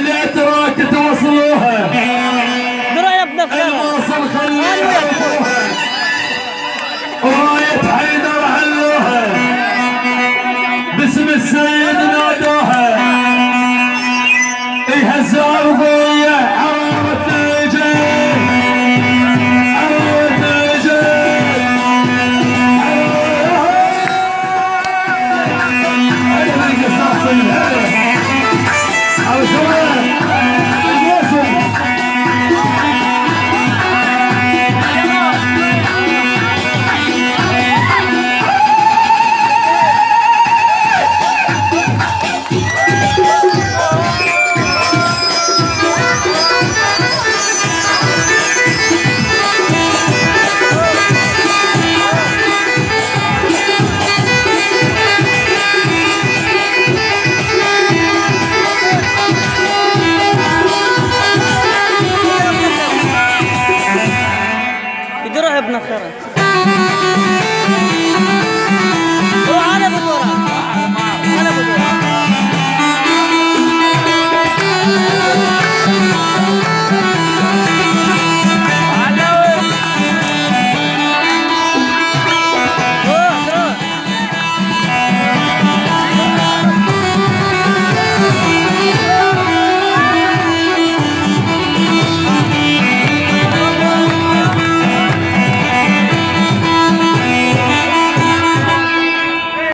للاتراك توصلوها na França.